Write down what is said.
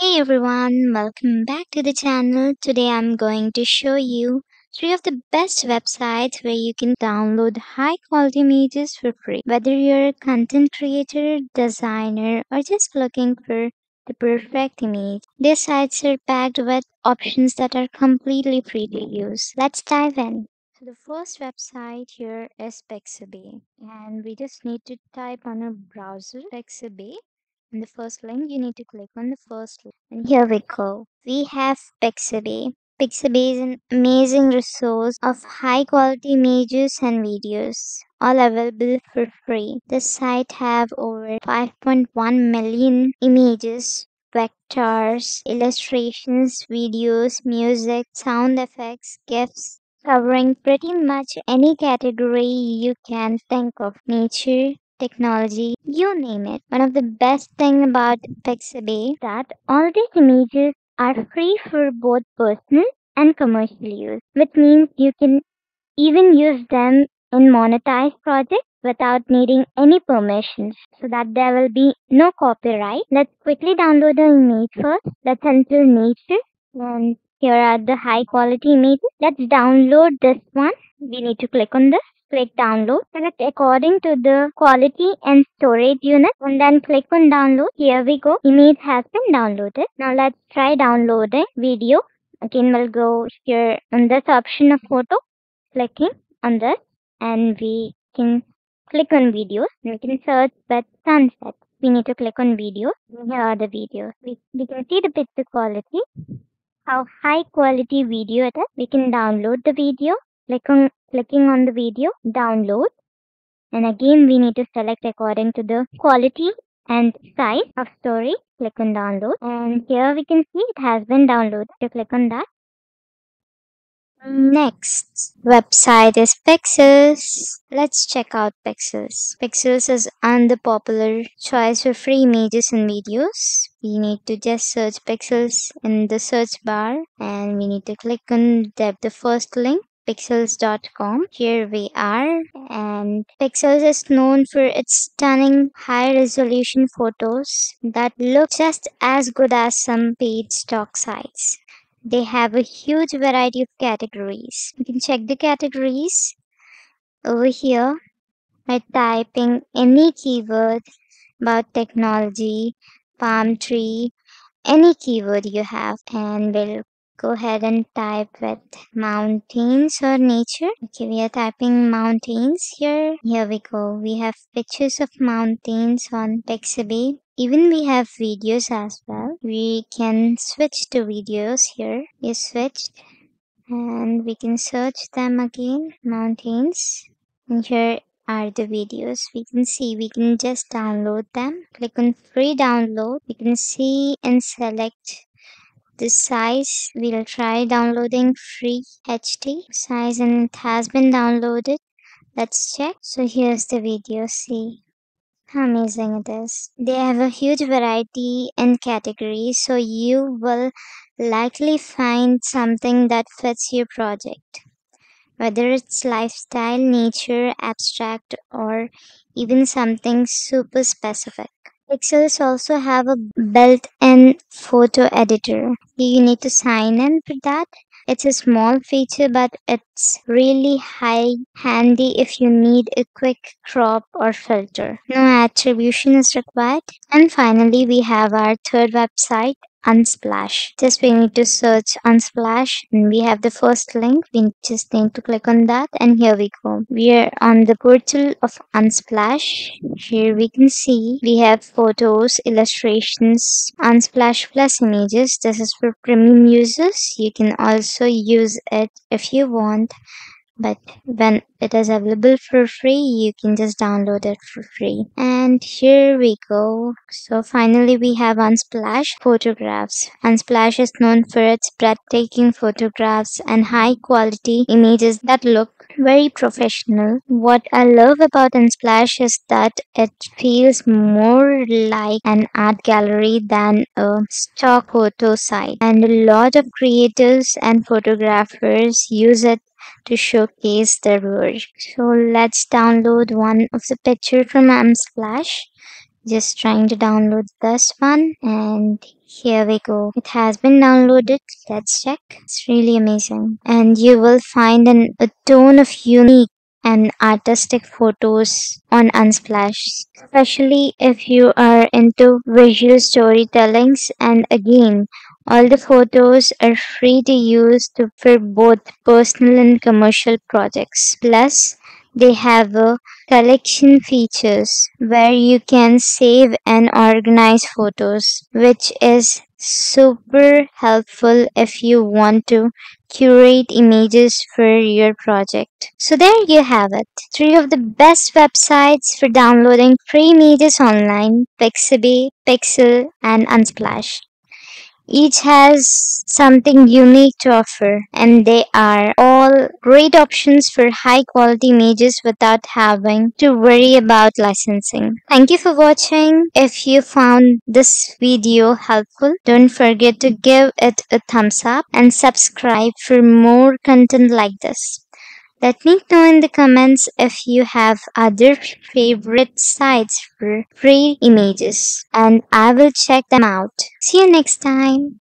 Hey everyone, welcome back to the channel. Today I'm going to show you three of the best websites where you can download high quality images for free. Whether you're a content creator, designer, or just looking for the perfect image, these sites are packed with options that are completely free to use. Let's dive in. The first website here is Pixabay and we just need to type on our browser Pixabay in the first link you need to click on the first link and here we go. We have pixabay. Pixabay is an amazing resource of high quality images and videos all available for free. This site have over 5.1 million images vectors illustrations videos music sound effects gifs covering pretty much any category you can think of. Nature technology, you name it. One of the best thing about Pixabay that all these images are free for both personal and commercial use, which means you can even use them in monetized projects without needing any permissions so that there will be no copyright. Let's quickly download the image first. Let's enter nature and here are the high quality images. Let's download this one. We need to click on this click download. Select according to the quality and storage unit and then click on download. Here we go. Image has been downloaded. Now let's try downloading video. Again we'll go here on this option of photo. Clicking on this and we can click on videos we can search with sunset. We need to click on videos here are the videos. We, we can see the picture quality how high quality video it is. We can download the video click on clicking on the video download. And again we need to select according to the quality and size of story. Click on download. And here we can see it has been downloaded. To click on that. Next website is Pexels. Let's check out Pexels. Pexels is the popular choice for free images and videos. We need to just search Pexels in the search bar. And we need to click on the first link pexels.com here we are. And Pexels is known for its stunning high resolution photos that look just as good as some paid stock sites. They have a huge variety of categories. You can check the categories over here by typing any keyword about technology palm tree any keyword you have and we'll go ahead and type with mountains or nature. Okay we are typing mountains here. Here we go. We have pictures of mountains on pixabay. Even we have videos as well. We can switch to videos here. We switched and we can search them again mountains. And here are the videos. We can see we can just download them. Click on free download. We can see and select the size. We'll try downloading free HD size and it has been downloaded. Let's check. So here's the video. See how amazing it is. They have a huge variety in categories so you will likely find something that fits your project. Whether it's lifestyle nature abstract or even something super specific Pexels also have a built-in photo editor. You need to sign in for that. It's a small feature but it's really high handy if you need a quick crop or filter. No attribution is required. And finally we have our third website Unsplash. Just we need to search Unsplash and we have the first link. We just need to click on that and here we go. We are on the portal of Unsplash. Here we can see we have photos, illustrations, Unsplash plus images. This is for premium users. You can also use it if you want but when it is available for free you can just download it for free. And here we go. So finally we have unsplash photographs. Unsplash is known for its breathtaking photographs and high quality images that look very professional. What i love about unsplash is that it feels more like an art gallery than a stock photo site. And a lot of creators and photographers use it to showcase their work. So let's download one of the picture from Unsplash. just trying to download this one and here we go it has been downloaded let's check it's really amazing and you will find an, a ton of unique and artistic photos on Unsplash, especially if you are into visual storytellings. And again, all the photos are free to use to, for both personal and commercial projects. Plus, they have a collection features where you can save and organize photos, which is super helpful if you want to curate images for your project. So there you have it. Three of the best websites for downloading free images online, Pixabay, Pexel and Unsplash. Each has something unique to offer, and they are all great options for high quality images without having to worry about licensing. Thank you for watching. If you found this video helpful, don't forget to give it a thumbs up and subscribe for more content like this. Let me know in the comments if you have other favorite sites for free images and I will check them out. See you next time.